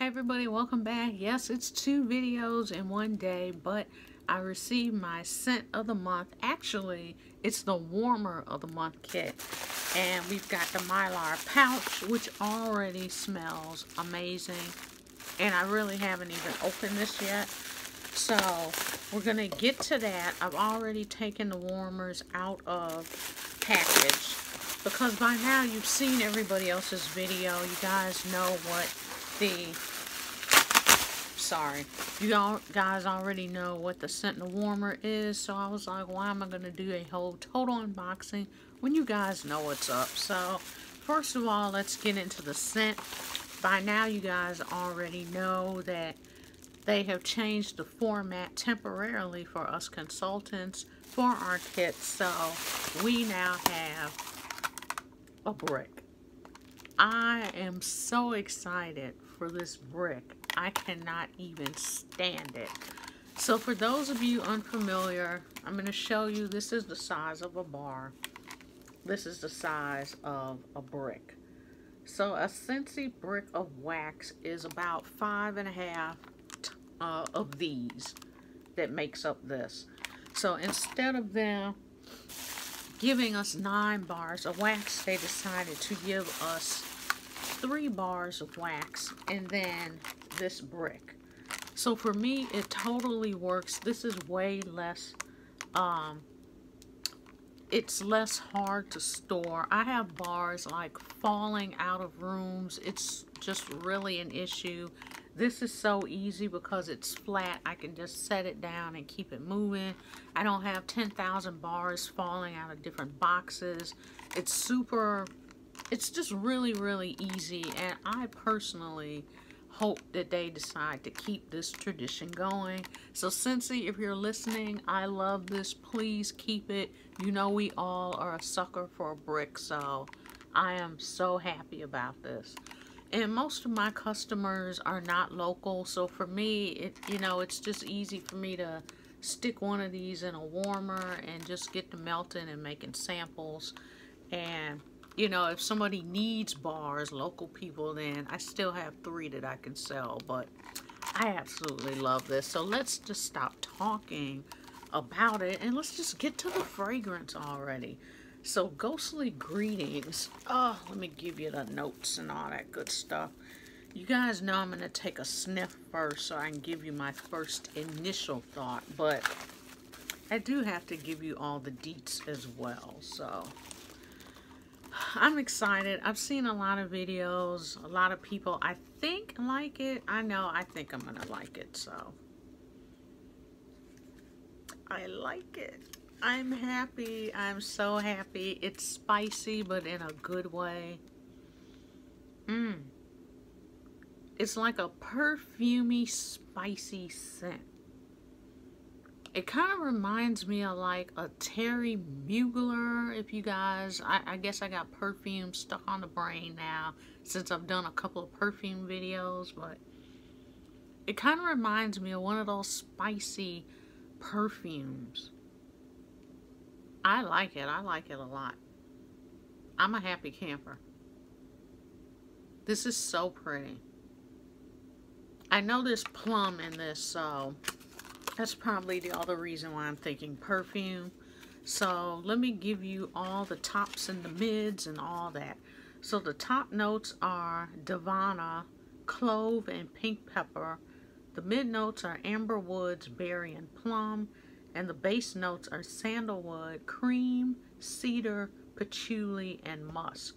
Hey everybody, welcome back. Yes, it's two videos in one day, but I received my scent of the month. Actually, it's the warmer of the month kit. And we've got the Mylar pouch, which already smells amazing. And I really haven't even opened this yet. So, we're going to get to that. I've already taken the warmers out of package. Because by now you've seen everybody else's video. You guys know what the sorry. You all guys already know what the sentinel warmer is so i was like why am i going to do a whole total unboxing when you guys know what's up? So first of all let's get into the scent. By now you guys already know that they have changed the format temporarily for us consultants for our kits so we now have a brick I am so excited for this brick. I cannot even stand it. So for those of you unfamiliar, I'm going to show you this is the size of a bar. This is the size of a brick. So a Scentsy brick of wax is about five and a half uh, of these that makes up this. So instead of them giving us nine bars of wax, they decided to give us three bars of wax and then this brick. So for me, it totally works. This is way less, um, it's less hard to store. I have bars like falling out of rooms. It's just really an issue. This is so easy because it's flat. I can just set it down and keep it moving. I don't have 10,000 bars falling out of different boxes. It's super, it's just really, really easy. And I personally hope that they decide to keep this tradition going. So Scentsy, if you're listening, I love this. Please keep it. You know we all are a sucker for a brick, so I am so happy about this and most of my customers are not local so for me it you know it's just easy for me to stick one of these in a warmer and just get to melting and making samples and you know if somebody needs bars local people then I still have three that I can sell but I absolutely love this so let's just stop talking about it and let's just get to the fragrance already so, ghostly greetings. Oh, let me give you the notes and all that good stuff. You guys know I'm going to take a sniff first so I can give you my first initial thought. But I do have to give you all the deets as well. So, I'm excited. I've seen a lot of videos. A lot of people, I think, like it. I know, I think I'm going to like it. So, I like it. I'm happy. I'm so happy. It's spicy, but in a good way. Mmm. It's like a perfumy, spicy scent. It kind of reminds me of like a Thierry Mugler, if you guys, I, I guess I got perfume stuck on the brain now since I've done a couple of perfume videos, but it kind of reminds me of one of those spicy perfumes. I like it. I like it a lot. I'm a happy camper. This is so pretty. I know there's plum in this, so that's probably the other reason why I'm thinking perfume. So let me give you all the tops and the mids and all that. So the top notes are Davana, clove, and pink pepper. The mid notes are amber woods, berry, and plum and the base notes are sandalwood, cream, cedar, patchouli, and musk.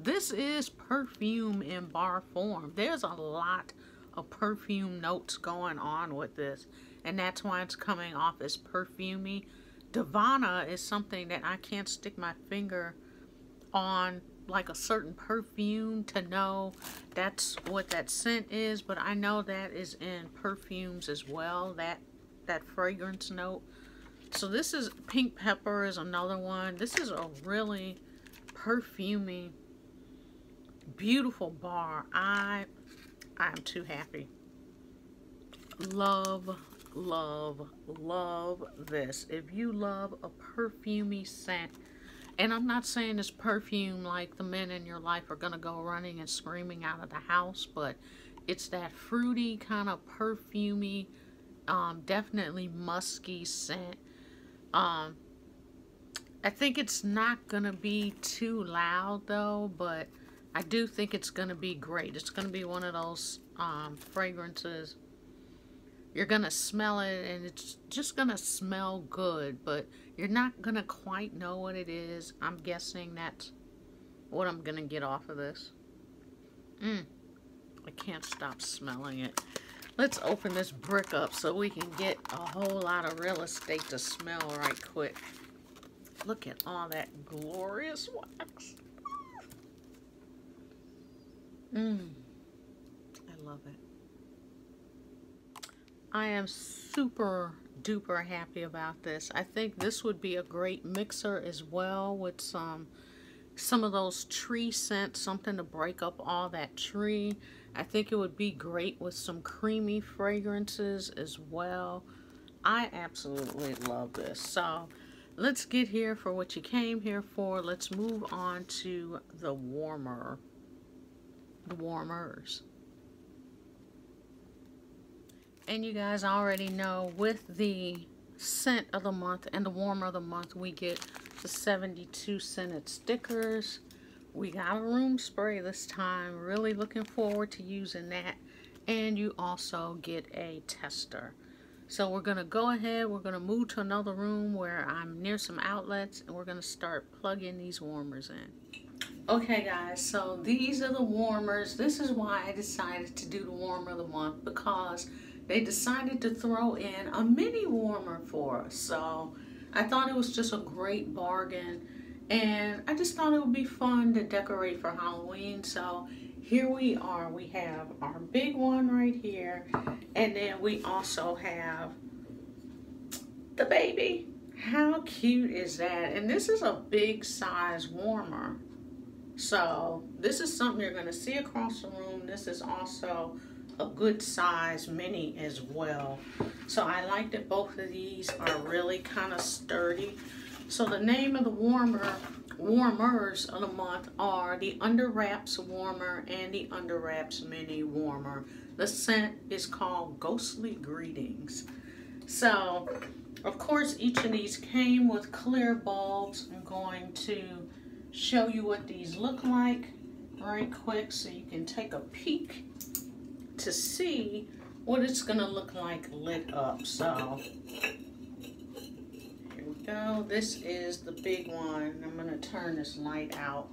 This is perfume in bar form. There's a lot of perfume notes going on with this, and that's why it's coming off as perfumey. Davana is something that I can't stick my finger on like a certain perfume to know that's what that scent is, but I know that is in perfumes as well, that that fragrance note. So this is Pink Pepper is another one. This is a really perfumey, beautiful bar. I, I'm too happy. Love, love, love this. If you love a perfumey scent, and I'm not saying this perfume like the men in your life are going to go running and screaming out of the house, but It's that fruity kind of perfumy, um, definitely musky scent. Um, I think it's not going to be too loud though, but I do think it's going to be great. It's going to be one of those um, fragrances. You're going to smell it and it's just going to smell good, but you're not going to quite know what it is. I'm guessing that's what I'm going to get off of this. Mmm. I can't stop smelling it. Let's open this brick up so we can get a whole lot of real estate to smell right quick. Look at all that glorious wax. Mmm. I love it. I am super duper happy about this. I think this would be a great mixer as well with some some of those tree scents, something to break up all that tree. I think it would be great with some creamy fragrances as well. I absolutely love this. So let's get here for what you came here for. Let's move on to the warmer, the warmers. And you guys already know with the scent of the month and the warmer of the month, we get the 72 scented stickers. We got a room spray this time. Really looking forward to using that. And you also get a tester. So we're going to go ahead. We're going to move to another room where I'm near some outlets. And we're going to start plugging these warmers in. Okay guys, so these are the warmers. This is why I decided to do the warmer of the month. Because they decided to throw in a mini warmer for us. So I thought it was just a great bargain and I just thought it would be fun to decorate for Halloween. So here we are. We have our big one right here and then we also have the baby. How cute is that? And this is a big size warmer. So this is something you're going to see across the room. This is also a good size mini as well. So I like that both of these are really kind of sturdy. So the name of the warmer warmers of the month are the Under Wraps Warmer and the Under Wraps Mini Warmer. The scent is called Ghostly Greetings. So, of course, each of these came with clear bulbs. I'm going to show you what these look like right quick so you can take a peek to see what it's going to look like lit up. So here we go. This is the big one. I'm going to turn this light out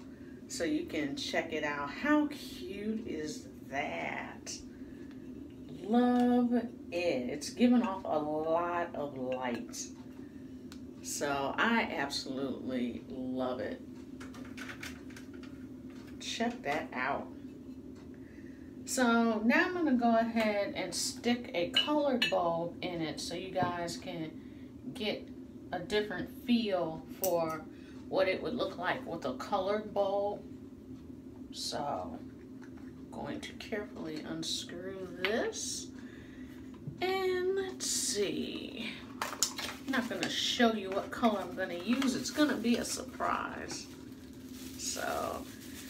so you can check it out. How cute is that? Love it. It's giving off a lot of light. So I absolutely love it. Check that out. So now I'm going to go ahead and stick a colored bulb in it so you guys can get a different feel for what it would look like with a colored bulb. So I'm going to carefully unscrew this. And let's see. I'm not going to show you what color I'm going to use. It's going to be a surprise. So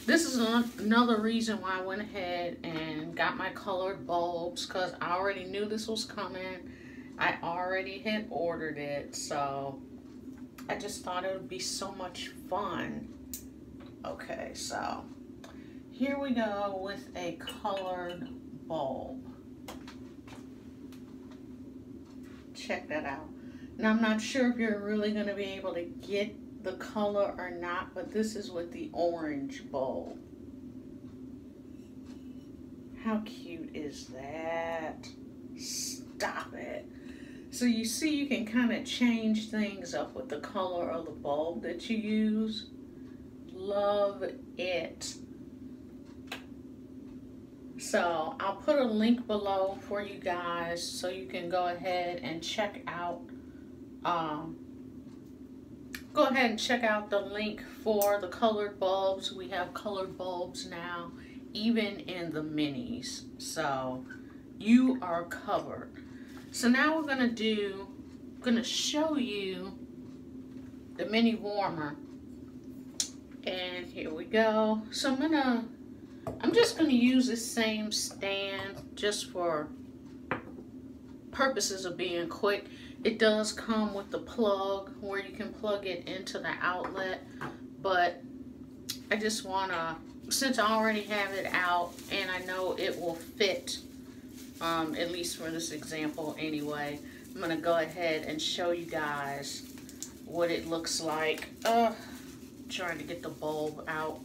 this is another reason why I went ahead and got my colored bulbs because I already knew this was coming. I already had ordered it, so I just thought it would be so much fun. Okay, so here we go with a colored bulb. Check that out. Now, I'm not sure if you're really going to be able to get the color or not, but this is with the orange bulb. How cute is that? Stop it. So you see you can kind of change things up with the color of the bulb that you use. Love it. So I'll put a link below for you guys so you can go ahead and check out um, go ahead and check out the link for the colored bulbs. We have colored bulbs now, even in the minis. So you are covered. So now we're gonna do, gonna show you the mini warmer. And here we go. So I'm gonna I'm just to use this same stand just for purposes of being quick. It does come with the plug where you can plug it into the outlet, but I just want to, since I already have it out and I know it will fit, um, at least for this example anyway, I'm to go ahead and show you guys what it looks like. Uh, trying to get the bulb out.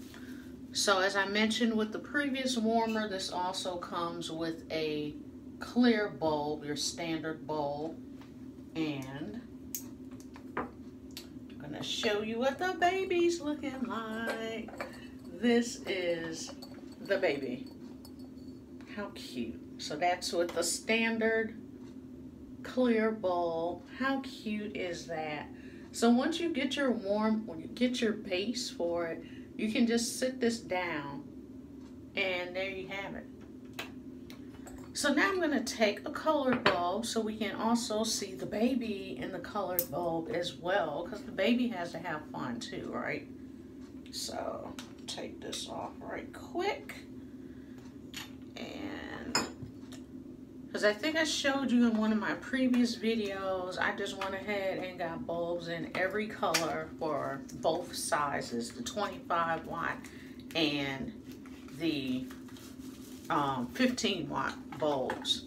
So as I mentioned with the previous warmer, this also comes with a clear bulb, your standard bulb. And I'm gonna show you what the baby's looking like. This is the baby. How cute. So that's with the standard clear bulb. How cute is that? So once you get your warm, when you get your base for it, you can just sit this down and there you have it. So now I'm going to take a colored bulb so we can also see the baby in the colored bulb as well because the baby has to have fun too, right? So take this off right quick. And because I think I showed you in one of my previous videos, I just went ahead and got bulbs in every color for both sizes, the 25 watt and the um, 15 watt bulbs.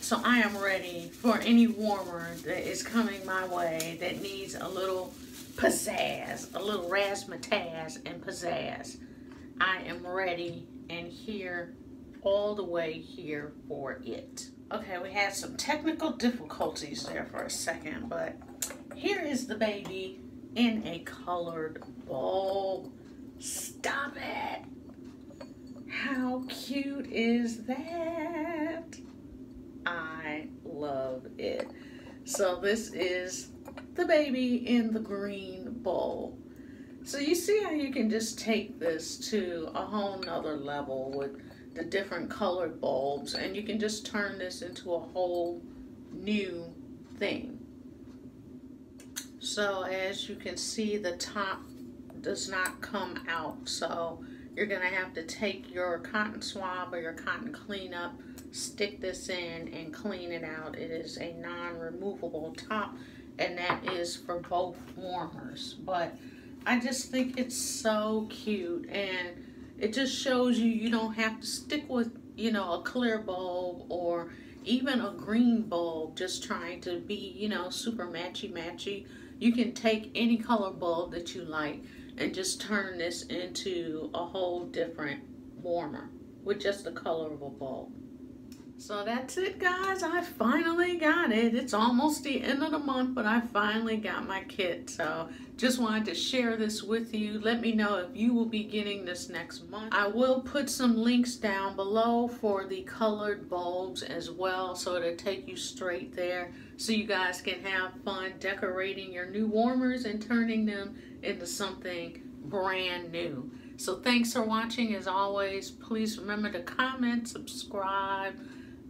So I am ready for any warmer that is coming my way that needs a little pizzazz, a little razzmatazz and pizzazz. I am ready and here, all the way here for it. Okay, we had some technical difficulties there for a second, but here is the baby in a colored bulb. Stop it. How cute is that? I love it. So this is the baby in the green bowl. So you see how you can just take this to a whole nother level with the different colored bulbs and you can just turn this into a whole new thing. So as you can see the top does not come out so you're to have to take your cotton swab or your cotton cleanup, stick this in and clean it out. It is a non-removable top and that is for both warmers. But I just think it's so cute and it just shows you you don't have to stick with, you know, a clear bulb or even a green bulb just trying to be, you know, super matchy-matchy. You can take any color bulb that you like and just turn this into a whole different warmer with just the color of a bulb. So that's it guys, I finally got it. It's almost the end of the month, but I finally got my kit. So just wanted to share this with you. Let me know if you will be getting this next month. I will put some links down below for the colored bulbs as well, so it'll take you straight there so you guys can have fun decorating your new warmers and turning them into something brand new. So thanks for watching as always. Please remember to comment, subscribe,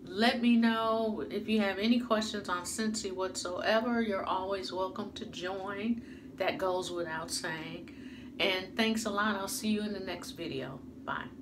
let me know if you have any questions on Scentsy whatsoever. You're always welcome to join. That goes without saying. And thanks a lot. I'll see you in the next video. Bye.